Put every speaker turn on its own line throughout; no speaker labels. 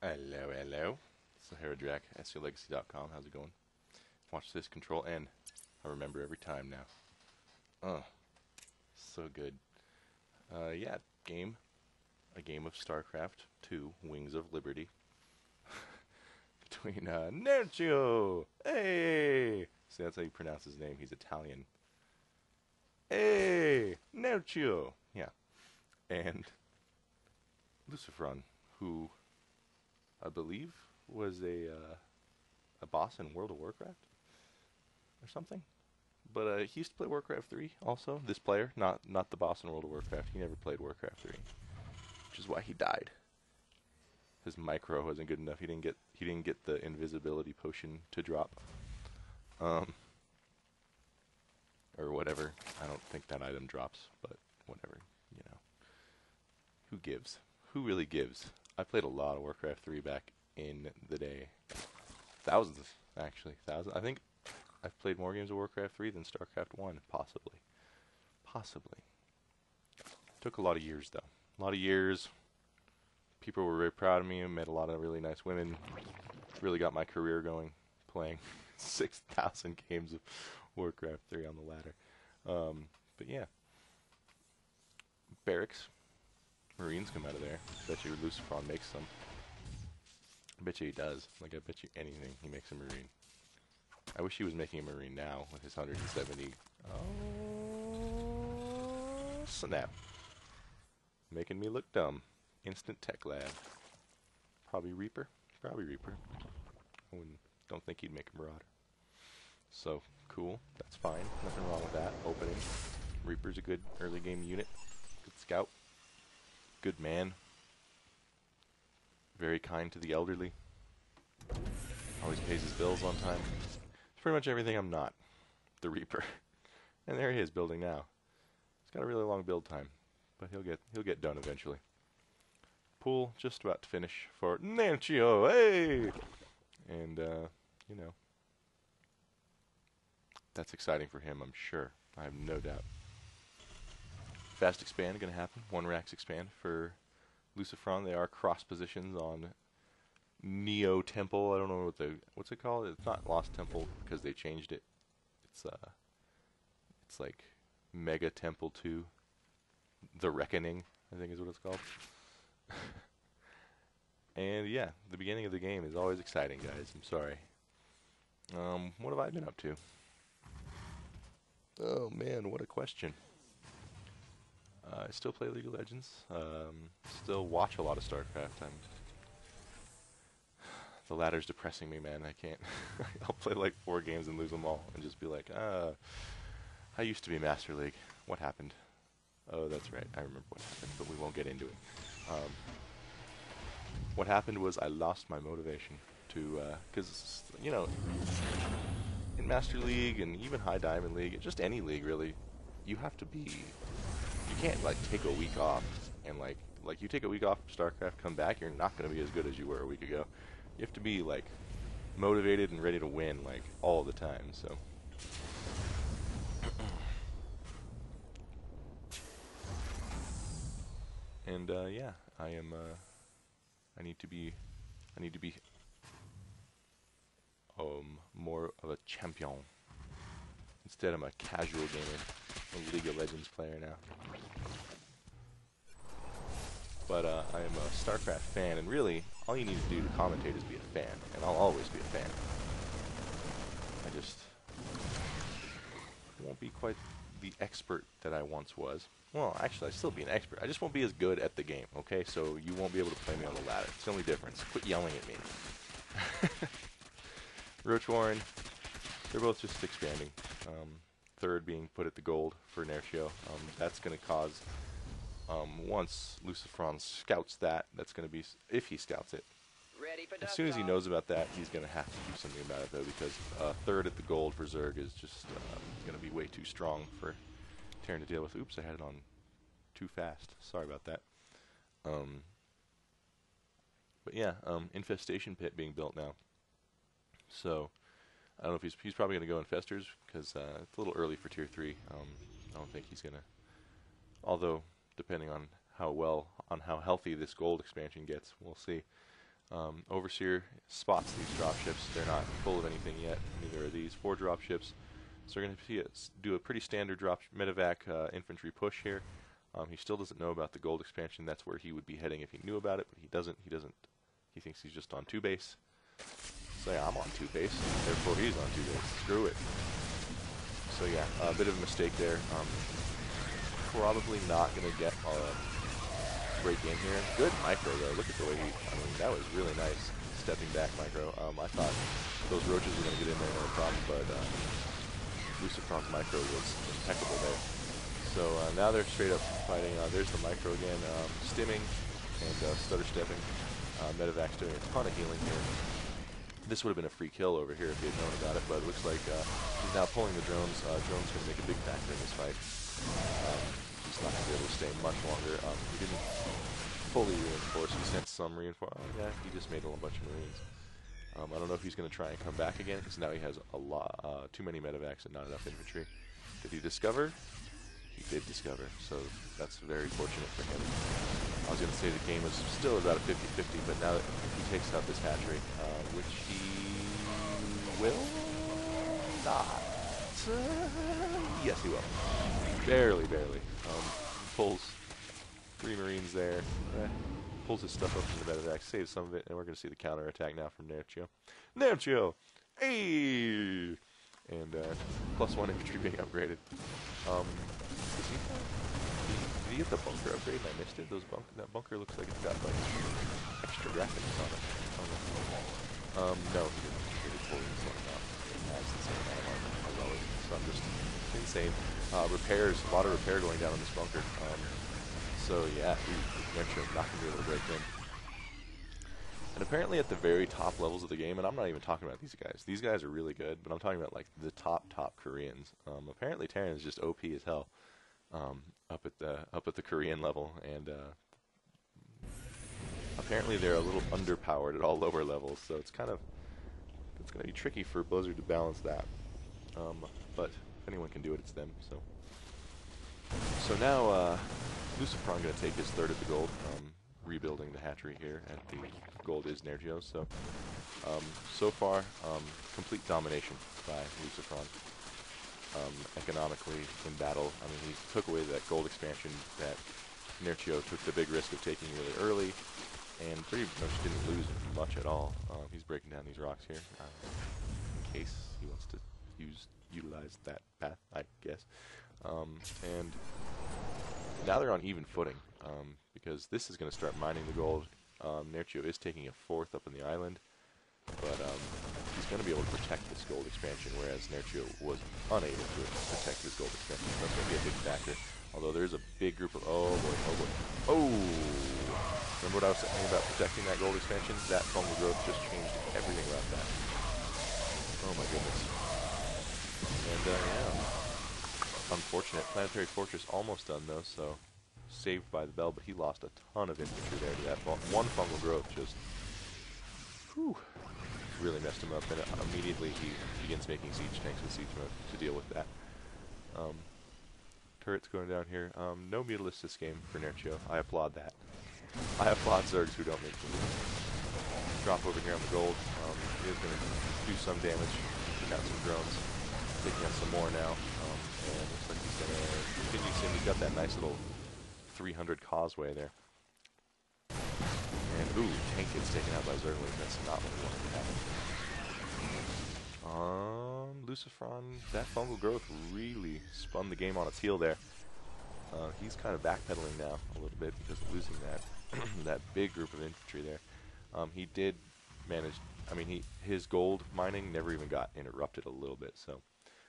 Hello, hello. It's Sahara Drac, SCLegacy.com. How's it going? Watch this control N. I remember every time now. Oh, so good. Uh, yeah, game. A game of StarCraft 2, Wings of Liberty. Between uh, Nerchio! Hey! See, that's how you pronounce his name. He's Italian. Hey! Nerchio! Yeah. And Lucifron, who I believe was a uh, a boss in World of Warcraft or something. But uh, he used to play Warcraft 3 also. This player, not not the boss in World of Warcraft. He never played Warcraft 3, which is why he died. His micro wasn't good enough. He didn't get he didn't get the invisibility potion to drop. Um, or whatever. I don't think that item drops, but whatever. You know, who gives? Who really gives? I played a lot of Warcraft 3 back in the day. Thousands, actually. Thousands. I think I've played more games of Warcraft 3 than StarCraft 1, possibly. Possibly. Took a lot of years, though. A lot of years. People were very proud of me. Met a lot of really nice women. Really got my career going playing 6,000 games of Warcraft 3 on the ladder. Um, but yeah. Barracks. Marines come out of there. Bet you Lucifron makes some. I bet you he does. Like, I bet you anything he makes a Marine. I wish he was making a Marine now with his 170. Oh, snap. Making me look dumb. Instant Tech Lab. Probably Reaper. Probably Reaper. I don't think he'd make a Marauder. So, cool. That's fine. Nothing wrong with that. Opening. Reaper's a good early game unit. Good scout. Good man. Very kind to the elderly. Always pays his bills on time. It's pretty much everything I'm not. The Reaper. and there he is building now. He's got a really long build time, but he'll get he'll get done eventually. Pool just about to finish for Nerchio. Hey! And uh, you know, that's exciting for him, I'm sure. I have no doubt. Fast expand going to happen. One racks expand for Lucifron. They are cross positions on Neo Temple. I don't know what the what's it called. It's not Lost Temple because they changed it. It's uh, it's like Mega Temple Two, The Reckoning. I think is what it's called. and yeah, the beginning of the game is always exciting, guys. I'm sorry. Um, what have I been up to? Oh man, what a question. Uh, I still play League of Legends. Um, still watch a lot of StarCraft. I'm the ladder's depressing me, man. I can't. I'll play like four games and lose them all, and just be like, ah, I used to be Master League. What happened? Oh, that's right. I remember what happened, but we won't get into it. Um, what happened was I lost my motivation to, because uh, you know, in Master League and even High Diamond League, just any league really, you have to be. You can't like take a week off and like like you take a week off from StarCraft, come back, you're not going to be as good as you were a week ago. You have to be like motivated and ready to win like all the time. So. and uh, yeah, I am. Uh, I need to be. I need to be. Um, more of a champion. Instead, I'm a casual gamer, a League of Legends player now. But uh, I am a StarCraft fan, and really, all you need to do to commentate is be a fan, and I'll always be a fan. I just won't be quite the expert that I once was. Well, actually, I still be an expert. I just won't be as good at the game, okay? So you won't be able to play me on the ladder. It's the only difference. Quit yelling at me. Roach Warren, they're both just expanding. Um, third being put at the gold for Nerchio. Um, that's going to cause um, once Lucifron scouts that, that's going to be, if he scouts it, as soon as he knows about that, he's going to have to do something about it, though, because uh, third at the gold for Zerg is just um, going to be way too strong for Terran to deal with. Oops, I had it on too fast. Sorry about that. Um, but yeah, um, Infestation Pit being built now. So, I don't know if he's, he's probably going to go Infestors, because uh, it's a little early for Tier 3. Um, I don't think he's going to... Although, depending on how well, on how healthy this gold expansion gets. We'll see. Um, Overseer spots these dropships. They're not full of anything yet. Neither are these. Four dropships. So we're going to do a pretty standard drop medevac uh, infantry push here. Um, he still doesn't know about the gold expansion. That's where he would be heading if he knew about it, but he doesn't. He doesn't. He thinks he's just on two base. I'm on two base. Therefore, he's on two base. Screw it. So yeah, a bit of a mistake there. Um, probably not going to get a great game here. Good micro though. Look at the way he. I mean, that was really nice stepping back micro. Um, I thought those roaches were going to get in there no problem, but um, Lucifron's micro was impeccable there. So uh, now they're straight up fighting. Uh, there's the micro again, um, stimming and uh, stutter stepping. Uh, Medevac's doing a ton of healing here. This would have been a free kill over here if he had known about it, but it looks like uh, he's now pulling the drones. Uh, drones going to make a big factor in this fight. Um, he's not going to be able to stay much longer. Um, he didn't fully reinforce. He sent some reinforce. Oh, yeah, he just made a bunch of Marines. Um, I don't know if he's going to try and come back again because now he has a lot, uh, too many medevacs and not enough infantry. Did he discover? He did discover, so that's very fortunate for him. I was going to say the game was still about a 50-50, but now that he takes out this hatchery, uh, which he will not. Uh, yes, he will. Barely, barely. Um, pulls three Marines there. Eh, pulls his stuff up from the medevac, saves some of it, and we're going to see the counter attack now from Nerchio. Nerchio! Hey! And uh, plus one infantry being upgraded. Um, did he get the bunker upgrade and I missed it? Those bunk that bunker looks like it's got like extra graphics on it. Um, no, he didn't. Out. It has the same so I'm just insane. Uh, repairs, a lot of repair going down on this bunker. Um, so yeah, he, Metro not gonna be able to break in. And apparently at the very top levels of the game, and I'm not even talking about these guys. These guys are really good, but I'm talking about like the top top Koreans. Um, apparently Terran is just OP as hell um, up at the up at the Korean level, and uh, apparently they're a little underpowered at all lower levels. So it's kind of it's going to be tricky for Blizzard to balance that. Um, but if anyone can do it, it's them. So so now uh, Lucifron going to take his third of the gold, um, rebuilding the hatchery here at the gold is Nerchio. So um, so far, um, complete domination by Lucifron um, economically in battle. I mean, he took away that gold expansion that Nerchio took the big risk of taking really early, and pretty much didn't lose much at all. Um, he's breaking down these rocks here uh, in case he wants to use utilize that path, I guess. Um, and now they're on even footing um, because this is going to start mining the gold. Um, Nerchio is taking a fourth up in the island, but um, going to be able to protect this gold expansion, whereas Nerchio was unable to protect his gold expansion. That's going to be a big factor. Although there's a big group of oh boy, oh boy, oh! Remember what I was saying about protecting that gold expansion? That fungal growth just changed everything about that. Oh my goodness. And uh, yeah, unfortunate. Planetary Fortress almost done though, so saved by the bell, but he lost a ton of infantry there to that one fungal growth. Just, whew really messed him up, and uh, immediately he begins making siege tanks with siege mode to deal with that. Um, turrets going down here. Um, no mutalisks this game for Nerchio. I applaud that. I applaud Zergs who don't make mutalisks. Drop over here on the gold. Um, he is going to do some damage. Taking out some drones. Taking out some more now. Um, and looks like he's going to continue. He's got that nice little 300 causeway there. And, ooh, tank gets taken out by Zerglings. That's not what we wanted to happen. Um, Lucifron, that fungal growth really spun the game on its heel there. Uh, he's kind of backpedaling now a little bit because of losing that that big group of infantry there. Um, he did manage. I mean, he his gold mining never even got interrupted a little bit, so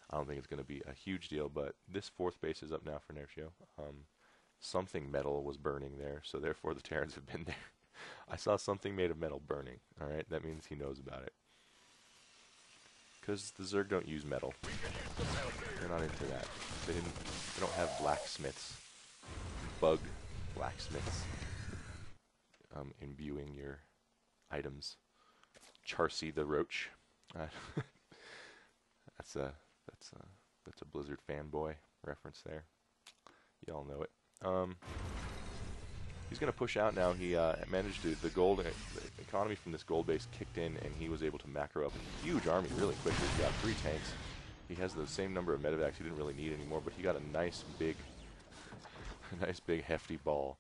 I don't think it's going to be a huge deal. But this fourth base is up now for Nerchio. Um, something metal was burning there, so therefore the Terrans have been there. I saw something made of metal burning. Alright, that means he knows about it. Because the Zerg don't use metal. They're not into that. They didn't they don't have blacksmiths. Bug blacksmiths. Um, imbuing your items. Charcy the Roach. Uh, that's a that's a that's a Blizzard fanboy reference there. Y'all know it. Um, He's going to push out now. He uh, managed to the gold the economy from this gold base kicked in, and he was able to macro up a huge army really quickly. He got three tanks. He has the same number of medevacs he didn't really need anymore, but he got a nice big, a nice big hefty ball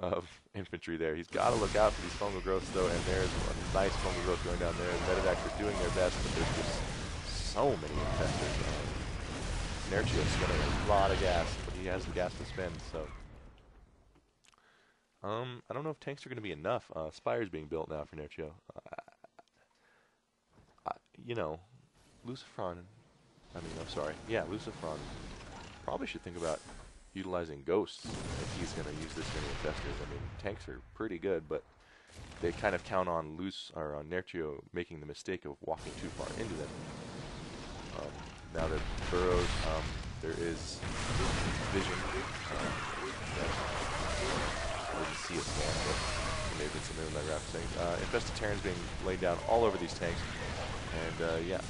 of infantry there. He's got to look out for these fungal growths though, and there's a nice fungal growth going down there. The medevacs are doing their best, but there's just so many infestors. Nerchio's spending a lot of gas, but he has the gas to spend, so. Um, I don't know if tanks are going to be enough. Uh, Spire's being built now for Nerchio. Uh, you know, Lucifron, I mean, I'm sorry. Yeah, Lucifron probably should think about utilizing ghosts if he's going to use this many infestors. I mean, tanks are pretty good, but they kind of count on Luce or on Nerchio making the mistake of walking too far into them. Um, now that burrows, um, there is vision. Didn't see a scan, but maybe it's some in that graphic saying. Uh, infested Terrans being laid down all over these tanks, and uh, yeah,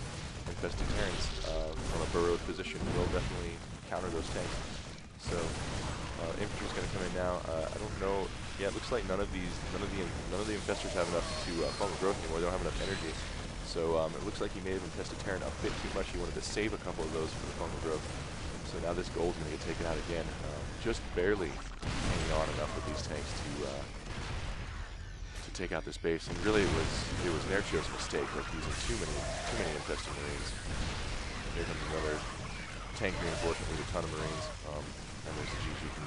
infested Terrans uh, from a burrowed position will definitely counter those tanks. So uh, infantry's going to come in now. Uh, I don't know. Yeah, it looks like none of these, none of the, none of the infestors have enough to uh, fungal growth anymore. They don't have enough energy. So um, it looks like he may have infested Terran a bit too much. He wanted to save a couple of those for the fungal growth. So now this gold's going to get taken out again. Um, just barely on enough with these tanks to uh, to take out this base. And really, it was it was Nerchio's mistake, like using too many too many infested marines. Here comes another tank reinforcement with a ton of marines. Um, and there's a GG from.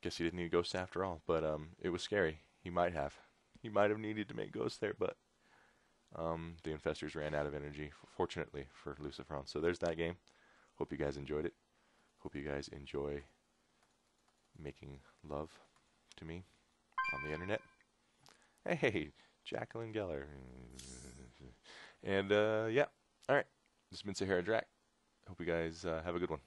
Guess he didn't need ghosts after all, but um, it was scary. He might have. He might have needed to make ghosts there, but um, the infestors ran out of energy, fortunately for Lucifron. So there's that game. Hope you guys enjoyed it. Hope you guys enjoy making love to me on the internet. Hey, Jacqueline Geller. And uh, yeah, all right. This has been Sahara Drac. Hope you guys uh, have a good one.